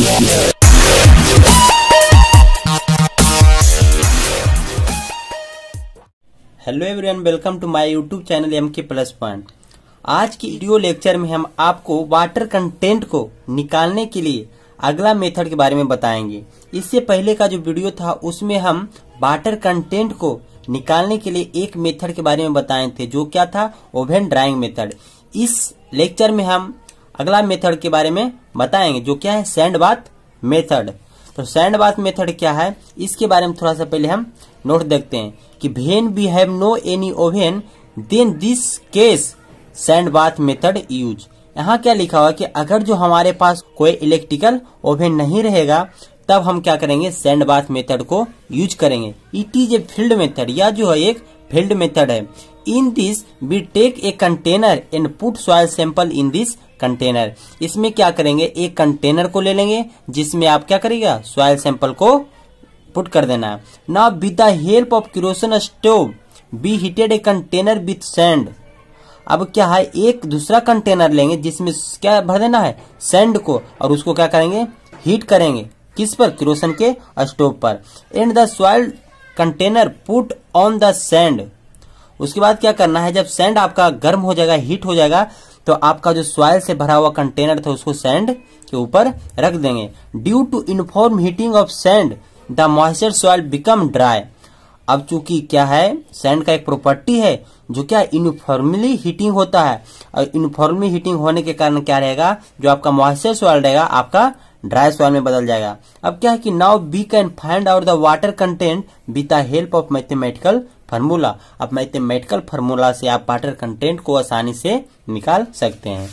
Hello everyone welcome to my YouTube channel M K plus point आज की video lecture में हम आपको वाटर कंटेंट को निकालने के लिए अगला मेथड के बारे में बताएँगे। इससे पहले का जो वीडियो था, उसमें हम वाटर कंटेंट को निकालने के लिए एक मेथड के बारे में बताए थे, जो क्या था? ओवन ड्राइंग मेथड इस लेक्चर में हम अगला मेथड के बारे में बताएँगे, जो क्या है? Sand bath method. तो सैंड बाथ मेथड क्या है? इसके बारे में थोड़ा सा पहले हम नोट देखते हैं कि when we have no any oven, then this case sand bath method use. यहाँ क्या लिखा हुआ कि अगर जो हमारे पास कोई इलेक्ट्रिकल ओवेन नहीं रहेगा, तब हम क्या करेंगे? सैंड बाथ मेथड को यूज़ करेंगे। It is a field method या जो है एक फ़ील्ड मेथड है। In this we take a container and put soil sample in this container इसमें क्या करेंगे? एक कंटेनर को ले लेंगे, जिसमें आप क्या करेगा? सॉइल सैंपल को पुट कर देना। है ना with the help of kerosene stove be heated a container with sand अब क्या है? एक दूसरा कंटेनर लेंगे, जिसमें क्या भर देना है? सैंड को। और उसको क्या करेंगे? हीट करेंगे। किस पर? क्रोसन के स्टोव पर। And the soil container put on the sand उसके बाद क्या करना है? जब सैंड आपका गर्म हो जाएगा हीट हो जाएगा तो आपका जो सॉयल से भरा हुआ कंटेनर था, उसको सैंड के ऊपर रख देंगे। Due to inform heating of sand the moisture soil become dry अब चूँकि क्या है सैंड का एक प्रॉपर्टी है, जो क्या यूनिफॉर्मली हीटिंग होता है। और इनफॉर्मली हीटिंग होने के कारण क्या रहेगा, जो आपका मॉइस्चर सॉयल रहेगा, आपका ड्राई सॉइल में बदल जाएगा। अब क्या है कि now we can find out the water content with the help of mathematical formula अब मैथमेटिकल फार्मूला से आप वाटर कंटेंट को आसानी से निकाल सकते हैं।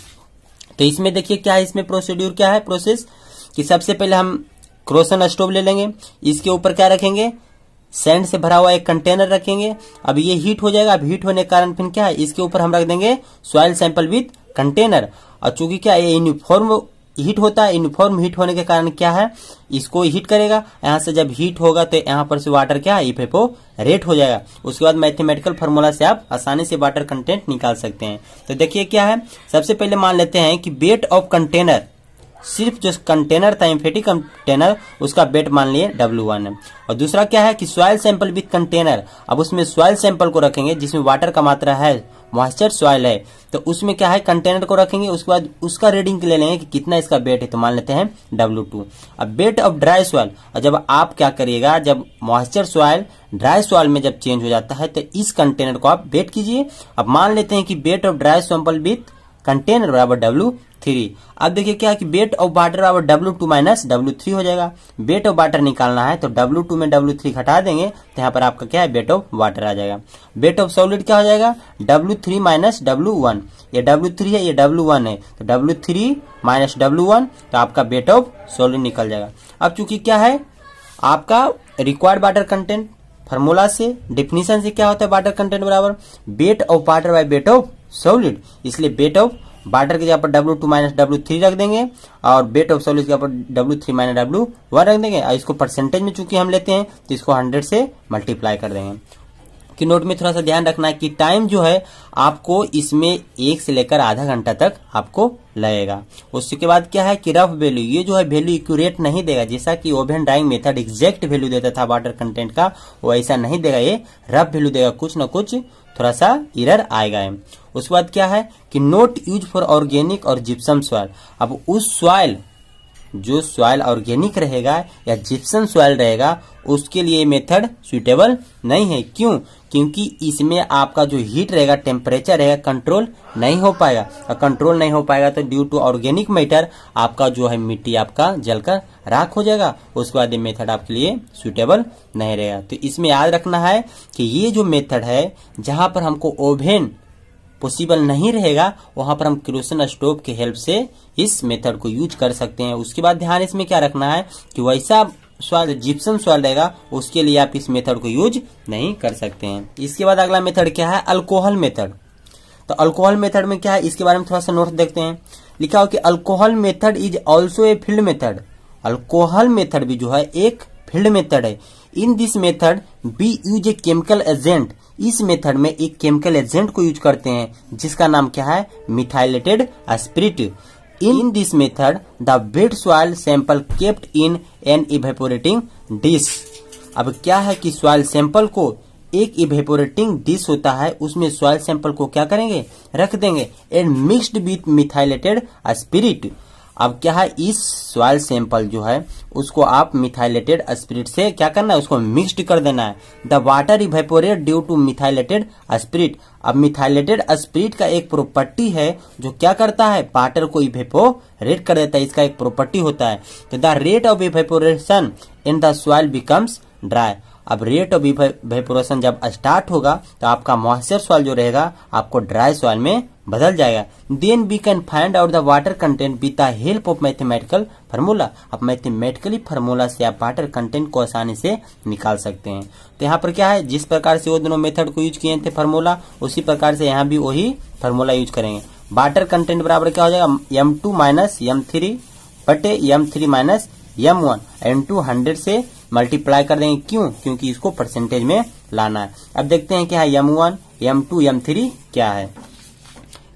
तो इसमें देखिए क्या है, इसमें प्रोसीड्यूर क्या है प्रोसेस कि सबसे पहले हम क्रोसन स्टोव ले लेंगे, इसके ऊपर क्या रखेंगे? सैंड से भरा हुआ एक कंटेनर रखेंगे। अब ये हीट हो जाएगा, अब हीट होने के कारण फिर क्या है, इसके ऊपर हम रख देंगे सॉइल सैंपल विथ कंटेनर और चूँकि क्या ये यूनिफॉर्म हीट होता है यूनिफॉर्म हीट होने के कारण क्या है? इसको हीट करेगा। यहाँ से जब हीट होगा तो यहाँ पर से वाटर क्या? है इफेपो रेट हो जाएगा। उसके बाद मैथमेटिकल फार्मूला से आप आसानी से वाटर कंटेंट निकाल सकते हैं। तो देखिए क्या है। सबसे पहले मान लेते हैं कि वेट ऑफ़ कंटेनर सिर्फ़ जो कंटेनर था इम्फेटिक कंटेनर उसका वेट मान लिए डब्ल्यू वन है और दूसरा क्या है कि सॉइल सैंपल विथ कंटेनर अब उसमें सॉइल सैंपल को रखेंगे, जिसमें वाटर का मात्रा है मॉइस्चर सॉइल है तो उसमें क्या है कंटेनर को रखेंगे, उसके बाद उसका रीडिंग ले लेंगे कि कितना इसका बेट है तो मान लेते हैं डब्ल्यू टू अब बेट ऑफ़ ड्राई सॉइल और जब आप क्या करिएगा, जब मॉइस्चर सॉइल ड्राई सॉइल में जब चेंज हो जाता है तो इस कंटेनर को आप बेट कीजिए। अब मान लेते हैं कि weight of dry sample with container बराबर डब्ल्यू थ्री अब देखिए क्या है कि बेट ऑफ़ वाटर बराबर W two minus W three हो जाएगा। बेट ऑफ़ वाटर निकालना है तो डब्ल्यू टू में डब्ल्यू थ्री घटा देंगे तो यहाँ पर आपका क्या है? बेट ऑफ़ वाटर आ जाएगा। बेट ऑफ़ सॉलिड क्या हो जाएगा? W three minus W one ये डब्ल्यू थ्री है, ये डब्ल्यू वन है। तो W three minus W one तो आपका बेट ऑफ़ सॉलिड निकल जाएगा। अब चूँकि क्या है? आपका रिक्वायर्ड वाटर कंटेंट फार्मूला से डिफिनीशन से क्या होता है वाटर कंटेंट बराबर? Weight of water by weight of solid इसलिए बेट ऑफ़ बार्डर के जगह पर W two minus W three रख देंगे और बेट ऑफ़ सॉलिड के जगह पर W three minus W one रख देंगे। और इसको परसेंटेज में चूँकि हम लेते हैं तो इसको हंड्रेड से मल्टीप्लाई कर देंगे। कि नोट में थोड़ा सा ध्यान रखना है कि टाइम जो है, आपको इसमें एक से लेकर आधा घंटा तक आपको लगेगा। उसके बाद क्या है कि रफ वैल्यू ये जो है वैल्यू एक्यूरेट नहीं देगा। जैसा कि oven drying method exact value देता था वाटर कंटेंट का, वो ऐसा नहीं देगा, ये रफ वैल्यू देगा। कुछ ना कुछ थोड़ा सा इरर आएगा उसके बाद क्या है कि नोट यूज़ फॉर ऑर्गेनिक और जिप्सम सॉइल अब उस सॉइल जो सॉइल ऑर्गेनिक रहेगा या जिप्सन सॉइल रहेगा, उसके लिए मेथड सुटेबल नहीं है। क्यों? क्योंकि इसमें आपका जो हीट रहेगा टेम्परेचर रहेगा कंट्रोल नहीं हो पाएगा। और कंट्रोल नहीं हो पाएगा तो ड्यू टू ऑर्गेनिक मैटर आपका जो है मिट्टी आपका जलकर राख हो जाएगा। उसके बाद ये मेथड आपके लिए सुटेबल नहीं रहेगा। तो इसमें याद रखना है कि ये जो मेथड है, जहाँ पर हमको ओवेन पॉसिबल नहीं रहेगा, वहाँ पर हम क्रोसन स्टोव के हेल्प से इस मेथड को यूज़ कर सकते हैं। उसके बाद ध्यान इसमें क्या रखना है कि वैसा स्वाद जिप्सम स्वाद रहेगा, उसके लिए आप इस मेथड को यूज़ नहीं कर सकते हैं। इसके बाद अगला मेथड क्या है? अल्कोहल मेथड तो अल्कोहल मेथड में क्या है? इसके बारे में थोड़ा सा नोट देखते हैं। लिखा हो कि alcohol method is also a field method alcohol method भी जो है, एक फ़ील्ड मेथड है। In this method we use a chemical agent इस मेथड में एक केमिकल एजेंट को यूज़ करते हैं, जिसका नाम क्या है? Methylated spirit in this method the wet soil sample kept in an evaporating dish अब क्या है कि सॉइल सैंपल को एक इवेपोरेटिंग डिश होता है, उसमें सॉइल सैंपल को क्या करेंगे? रख देंगे। And mixed with methylated spirit अब क्या है, इस सॉइल सैंपल जो है, उसको आप मिथाइलेटेड स्पिरिट से क्या करना है, उसको मिक्सड कर देना है। The water evaporate due to methylated spirit अब मिथाइलेटेड स्पिरिट का एक प्रॉपर्टी है, जो क्या करता है वाटर को इवेपोरेट कर देता है, इसका एक प्रॉपर्टी होता है। The rate of evaporation in the soil becomes dry अब रेट ऑफ़ वेपोरेशन जब स्टार्ट होगा तो आपका मॉइस्चर सॉइल जो रहेगा, आपको ड्राई सॉइल में बदल जाएगा। Then we can find out the water content with the help of mathematical formula अब मैथमेटिकली फार्मूला से आप वाटर कंटेंट को आसानी से निकाल सकते हैं। तो यहाँ पर क्या है? जिस प्रकार से वो दोनों मेथड को यूज़ किए थे फार्मूला उसी प्रकार से यहाँ भी वही फार्मूला यूज़ करेंगे। वाटर कंटेंट बराबर क्या हो जाएगा? M two minus M three बटे M three minus M one M two hundred से मल्टीप्लाई कर देंगे। क्यों? क्योंकि इसको परसेंटेज में लाना है। अब देखते हैं क्या है M one M two M three क्या है।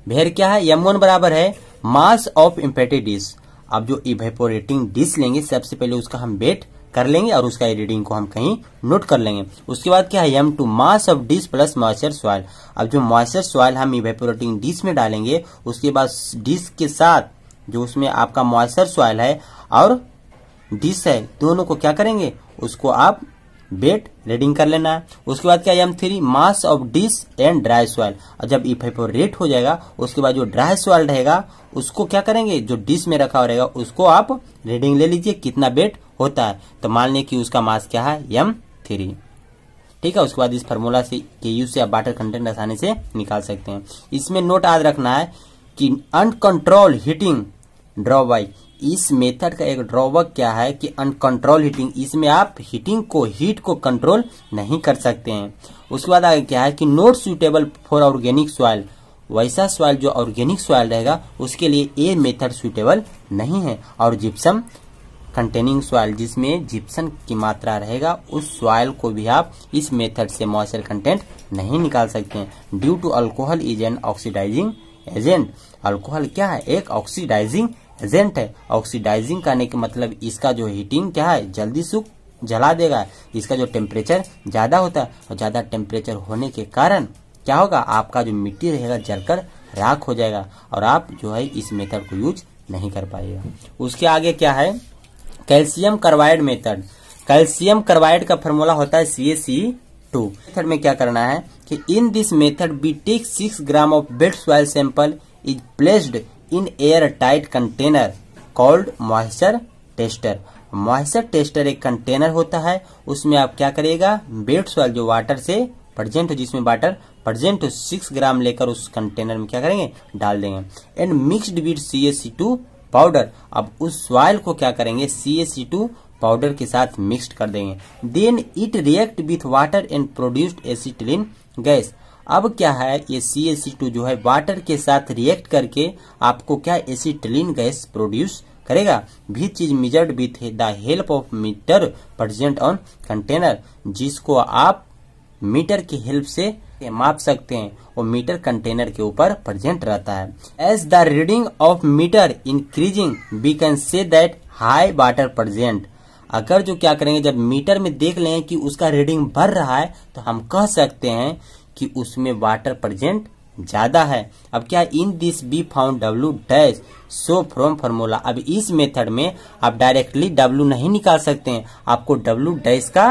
भेर क्या है? एम वन बराबर है मास ऑफ़ इम्पेटेड डिश अब जो इवेपोरेटिंग डिश लेंगे, सबसे पहले उसका हम वेट कर लेंगे और उसका रीडिंग को हम कहीं नोट कर लेंगे। उसके बाद क्या है? M two mass of dish plus moisture soil अब जो मॉइस्चर सॉइल हम इवेपोरेटिंग डिश में डालेंगे, उसके बाद डिश के साथ जो उसमें आपका मॉइस्चर सॉइल है और डिश है, दोनों को क्या करेंगे? उसको आप वेट रीडिंग कर लेना है। उसके बाद क्या M three mass of dish and dry soil और जब इवेपोरेट हो जाएगा, उसके बाद जो ड्राई सॉइल रहेगा, उसको क्या करेंगे? जो डिस में रखा रहेगा, उसको आप रीडिंग ले लीजिए, कितना वेट होता है। तो मान लीजिए कि उसका मास क्या है एम थ्री ठीक है, उसके बाद इस फार्मूला से के यूज़ से आप वाटर कंटेंट आसानी से निकाल सकते हैं। इसमें नोट याद रखना है कि अनकंट्रोल हीटिंग ड्रॉ बाई इस मेथड का एक ड्रॉबैक क्या है कि अनकंट्रोल हीटिंग इसमें आप हीटिंग को हीट को कंट्रोल नहीं कर सकते हैं। उसके बाद आगे क्या है कि not suitable for organic soil वैसा सॉइल जो ऑर्गेनिक सॉइल रहेगा, उसके लिए ये मेथड सुटेबल नहीं है। और जिप्सम कंटेनिंग सॉइल जिसमें जिप्सन की मात्रा रहेगा, उस सॉइल को भी आप इस मेथड से मॉइस्चर कंटेंट नहीं निकाल सकते हैं। Due to alcohol is an oxidising agent alcohol क्या है? एक ऑक्सीडाइजिंग एजेंट है। ऑक्सीडाइजिंग करने के मतलब इसका जो हीटिंग क्या है? जल्दी सुख, जला देगा। इसका जो टेम्परेचर ज़्यादा होता है और ज़्यादा टेम्परेचर होने के कारण क्या होगा? आपका जो मिट्टी रहेगा, जलकर राख हो जाएगा और आप जो है इस मेथड को यूज़ नहीं कर पाएगा। उसके आगे क्या है? Calcium carbide method calcium carbide का फॉर्मूला होता है C S C two method में क्या करना है कि in this method we take six gram of wet soil sample is placed in air tight container called moisture tester moisture tester एक container होता है, उसमें आप क्या करेगा बेड सॉइल जो वाटर से प्रजेंट हो, जिसमें वाटर प्रजेंट हो सिक्स ग्राम लेकर उस कंटेनर में क्या करेंगे? डाल देंगे। And mixed with C S C two powder अब उस सॉइल को क्या करेंगे? C S C two powder के साथ मिक्सड कर देंगे। Then it react with water and produced acetylene gas अब क्या है ये सी एस टू जो है वाटर के साथ रिएक्ट करके आपको क्या एसिटिलीन गैस प्रोड्यूस करेगा? भी चीज़ measured with the help of meter present on container जिसको आप मीटर की हेल्प से माप सकते हैं वो मीटर कंटेनर के ऊपर प्रेजेंट रहता है। As the reading of meter increasing we can see that high water present अगर जो क्या करेंगे, जब मीटर में देख लें कि उसका रीडिंग बढ़ रहा है तो हम कह सकते हैं कि उसमें वाटर प्रेजेंट ज़्यादा है। अब क्या in this we found W dash so from formula अब इस मेथड में आप डायरेक्टली डब्ल्यू नहीं निकाल सकते हैं। आपको डब्ल्यू डैश का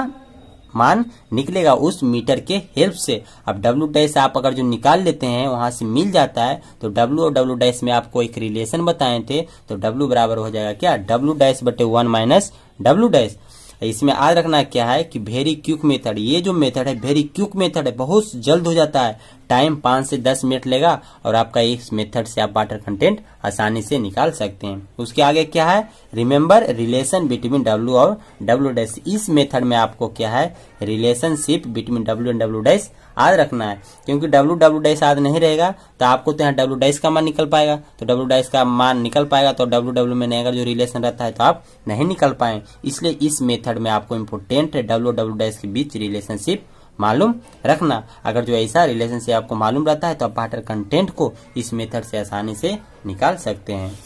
मान निकलेगा उस मीटर के हेल्प से। अब डब्ल्यू डैश आप अगर जो निकाल लेते हैं, वहाँ से मिल जाता है तो डब्ल्यू और डब्ल्यू डैश में आपको एक रिलेशन बताए थे तो डब्ल्यू बराबर हो जाएगा क्या? डब्ल्यू डैश बटे वन माइनस डब्ल्यू डैश इसमें आज रखना क्या है कि वेरी क्यूक मेथड ये जो मेथड है वेरी क्यूक मेथड है, बहुत जल्द हो जाता है। टाइम पाँच से दस मिनट लेगा और आपका इस मेथड से आप वाटर कंटेंट आसानी से निकाल सकते हैं। उसके आगे क्या है? रिमेम्बर रिलेशन बिटवीन डब्ल्यू और डब्ल्यू डैश इस मेथड में आपको क्या है? Relationship between W and W dash याद रखना है। क्योंकि डब्ल्यू डब्ल्यू डैश याद नहीं रहेगा तो आपको तो यहाँ डब्ल्यू डैश का मान निकल पाएगा। तो डब्ल्यू डैश का मान निकल पाएगा तो डब्ल्यू डब्ल्यू में नहीं अगर जो रिलेशन रहता है तो आप नहीं निकल पाए। इसलिए इस मेथड में आपको इम्पोर्टेंट डब्ल्यू डब्ल्यू डैश के बीच रिलेशनशिप मालूम रखना। अगर जो ऐसा रिलेशनशिप आपको मालूम रहता है तो आप वाटर कंटेंट को इस मेथड से आसानी से निकाल सकते हैं।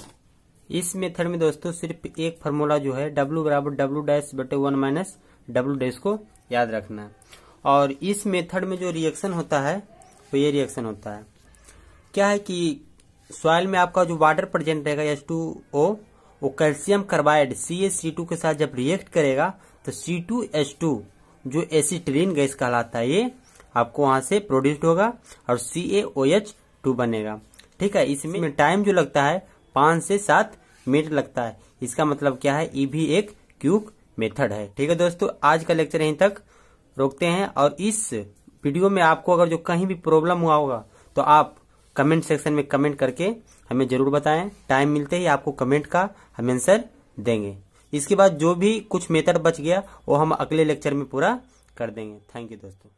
इस मेथड में दोस्तों, सिर्फ़ एक फार्मूला जो है डब्ल्यू बराबर डब्ल्यू डैश बटे वन माइनस डब्ल्यू डैश को याद रखना। और इस मेथड में जो रिएक्शन होता है, वो ये रिएक्शन होता है। क्या है कि सॉइल में आपका जो वाटर प्रेजेंट रहेगा एच टू ओ वो calcium carbide C S C two के साथ जब रिएक्ट करेगा तो सी टू एच टू जो एसिटिलीन गैस कहलाता है, ये आपको वहाँ से प्रोड्यूस्ड होगा और सी एच टू बनेगा। ठीक है, इसमें टाइम जो लगता है, पाँच से सात मिनट लगता है। इसका मतलब क्या है? ये भी एक क्यूक मेथड है। ठीक है दोस्तों, आज का लेक्चर यहीं तक। रोकते हैं और इस वीडियो में आपको अगर जो कहीं भी प्रॉब्लम हुआ होगा तो आप कमेंट सेक्शन में कमेंट करके हमें ज़रूर बताएँ। टाइम मिलते ही आपको कमेंट का हम आंसर देंगे। इसके बाद जो भी कुछ मेथड बच गया, वो हम अगले लेक्चर में पूरा कर देंगे। थैंक यू दोस्तों।